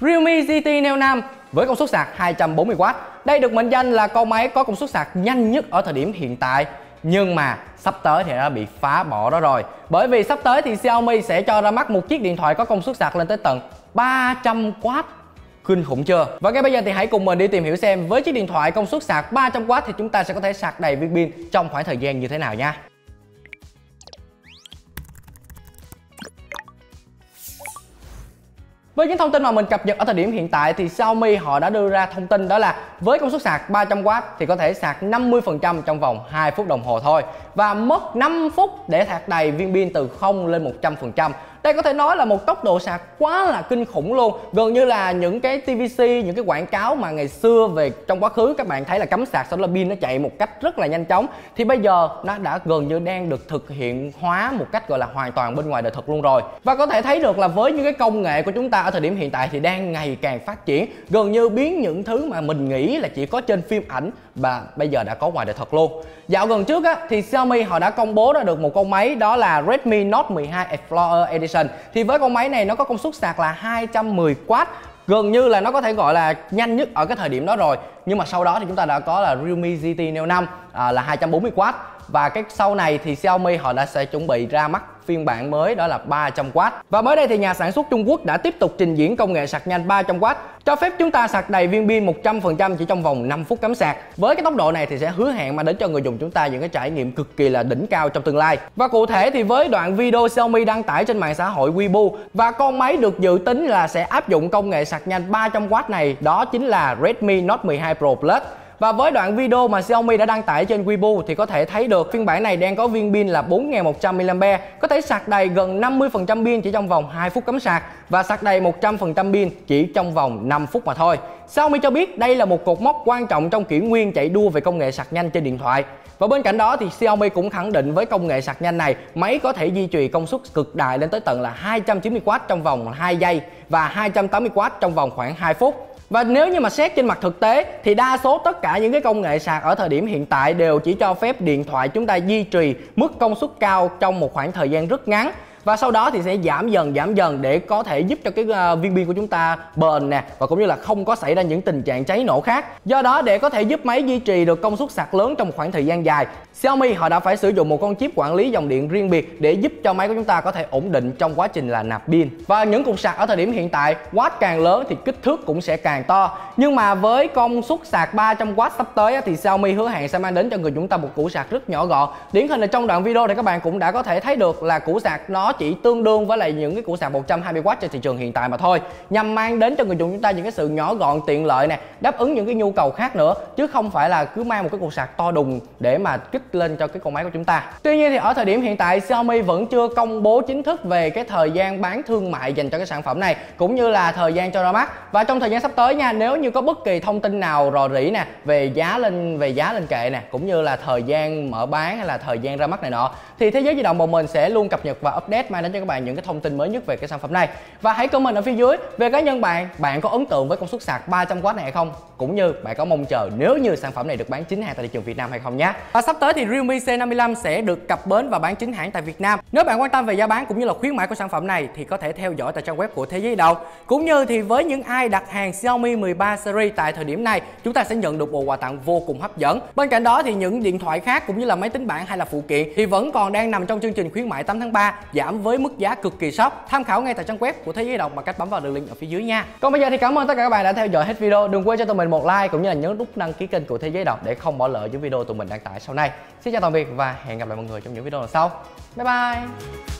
Realme GT Neo 5 với công suất sạc 240W. Đây được mệnh danh là con máy có công suất sạc nhanh nhất ở thời điểm hiện tại. Nhưng mà sắp tới thì đã bị phá bỏ đó rồi. Bởi vì sắp tới thì Xiaomi sẽ cho ra mắt một chiếc điện thoại có công suất sạc lên tới tận 300W kinh khủng chưa và ngay bây giờ thì hãy cùng mình đi tìm hiểu xem với chiếc điện thoại công suất sạc 300W thì chúng ta sẽ có thể sạc đầy viên pin trong khoảng thời gian như thế nào nha Với những thông tin mà mình cập nhật ở thời điểm hiện tại thì Xiaomi họ đã đưa ra thông tin đó là với công suất sạc 300W thì có thể sạc 50% trong vòng 2 phút đồng hồ thôi và mất 5 phút để sạc đầy viên pin từ 0 lên 100% đây có thể nói là một tốc độ sạc quá là kinh khủng luôn. Gần như là những cái tvc những cái quảng cáo mà ngày xưa về trong quá khứ các bạn thấy là cắm sạc sau đó là pin nó chạy một cách rất là nhanh chóng. Thì bây giờ nó đã gần như đang được thực hiện hóa một cách gọi là hoàn toàn bên ngoài đời thực luôn rồi. Và có thể thấy được là với những cái công nghệ của chúng ta ở thời điểm hiện tại thì đang ngày càng phát triển. Gần như biến những thứ mà mình nghĩ là chỉ có trên phim ảnh và bây giờ đã có ngoài đời thật luôn. Dạo gần trước á, thì Xiaomi họ đã công bố ra được một con máy đó là Redmi Note 12 Explorer Edition thì với con máy này nó có công suất sạc là 210W gần như là nó có thể gọi là nhanh nhất ở cái thời điểm đó rồi. Nhưng mà sau đó thì chúng ta đã có là Realme GT Neo 5 à, là 240W và cái sau này thì Xiaomi họ đã sẽ chuẩn bị ra mắt phiên bản mới đó là 300W. Và mới đây thì nhà sản xuất Trung Quốc đã tiếp tục trình diễn công nghệ sạc nhanh 300W cho phép chúng ta sạc đầy viên pin 100% chỉ trong vòng 5 phút cắm sạc. Với cái tốc độ này thì sẽ hứa hẹn mang đến cho người dùng chúng ta những cái trải nghiệm cực kỳ là đỉnh cao trong tương lai. Và cụ thể thì với đoạn video Xiaomi đăng tải trên mạng xã hội Weibo và con máy được dự tính là sẽ áp dụng công nghệ sạc nhanh 300W này, đó chính là Redmi Note 12 Pro Plus và với đoạn video mà Xiaomi đã đăng tải trên Weibo thì có thể thấy được phiên bản này đang có viên pin là 4100 mAh, có thể sạc đầy gần 50% pin chỉ trong vòng 2 phút cắm sạc và sạc đầy 100% pin chỉ trong vòng 5 phút mà thôi. Xiaomi cho biết đây là một cột mốc quan trọng trong kỷ nguyên chạy đua về công nghệ sạc nhanh trên điện thoại. Và bên cạnh đó thì Xiaomi cũng khẳng định với công nghệ sạc nhanh này, máy có thể duy trì công suất cực đại lên tới tận là 290W trong vòng 2 giây và 280W trong vòng khoảng 2 phút. Và nếu như mà xét trên mặt thực tế, thì đa số tất cả những cái công nghệ sạc ở thời điểm hiện tại đều chỉ cho phép điện thoại chúng ta duy trì mức công suất cao trong một khoảng thời gian rất ngắn và sau đó thì sẽ giảm dần giảm dần để có thể giúp cho cái ờ, viên pin của chúng ta bền nè, và cũng như là không có xảy ra những tình trạng cháy nổ khác. Do đó, để có thể giúp máy duy trì được công suất sạc lớn trong một khoảng thời gian dài, Xiaomi họ đã phải sử dụng một con chip quản lý dòng điện riêng biệt để giúp cho máy của chúng ta có thể ổn định trong quá trình là nạp pin. Và những cục sạc ở thời điểm hiện tại watt càng lớn thì kích thước cũng sẽ càng to. Nhưng mà với công suất sạc 300W sắp tới thì Xiaomi hứa hẹn sẽ mang đến cho người chúng ta một củ sạc rất nhỏ gọn. Điển hình là trong đoạn video thì các bạn cũng đã có thể thấy được là củ sạc nó chỉ tương đương với lại những cái củ sạc 120W trên thị trường hiện tại mà thôi. Nhằm mang đến cho người dùng chúng ta những cái sự nhỏ gọn, tiện lợi nè, đáp ứng những cái nhu cầu khác nữa, chứ không phải là cứ mang một cái cục sạc to đùng để mà kích lên cho cái con máy của chúng ta. Tuy nhiên thì ở thời điểm hiện tại, Xiaomi vẫn chưa công bố chính thức về cái thời gian bán thương mại dành cho cái sản phẩm này, cũng như là thời gian cho ra mắt. Và trong thời gian sắp tới nha, nếu như có bất kỳ thông tin nào rò rỉ nè về giá lên, về giá lên kệ nè, cũng như là thời gian mở bán hay là thời gian ra mắt này nọ, thì thế giới di động bọn mình sẽ luôn cập nhật và update mang đến cho các bạn những cái thông tin mới nhất về cái sản phẩm này. Và hãy comment ở phía dưới về cá nhân bạn bạn có ấn tượng với công suất sạc 300W này hay không? Cũng như bạn có mong chờ nếu như sản phẩm này được bán chính hãng tại thị trường Việt Nam hay không nhé. Và sắp tới thì Realme C55 sẽ được cập bến và bán chính hãng tại Việt Nam. Nếu bạn quan tâm về giá bán cũng như là khuyến mãi của sản phẩm này thì có thể theo dõi tại trang web của Thế giới đầu cũng như thì với những ai đặt hàng Xiaomi 13 series tại thời điểm này, chúng ta sẽ nhận được bộ quà tặng vô cùng hấp dẫn. Bên cạnh đó thì những điện thoại khác cũng như là máy tính bảng hay là phụ kiện thì vẫn còn đang nằm trong chương trình khuyến mại 8 tháng 3 giảm với mức giá cực kỳ sốc. Tham khảo ngay tại trang web của thế giới Đọc bằng cách bấm vào đường link ở phía dưới nha. Còn bây giờ thì cảm ơn tất cả các bạn đã theo dõi hết video. Đừng quên cho tụi mình một like cũng như là nhấn nút đăng ký kênh của thế giới Đọc để không bỏ lỡ những video tụi mình đăng tải sau này. Xin chào tạm biệt và hẹn gặp lại mọi người trong những video lần sau. Bye bye.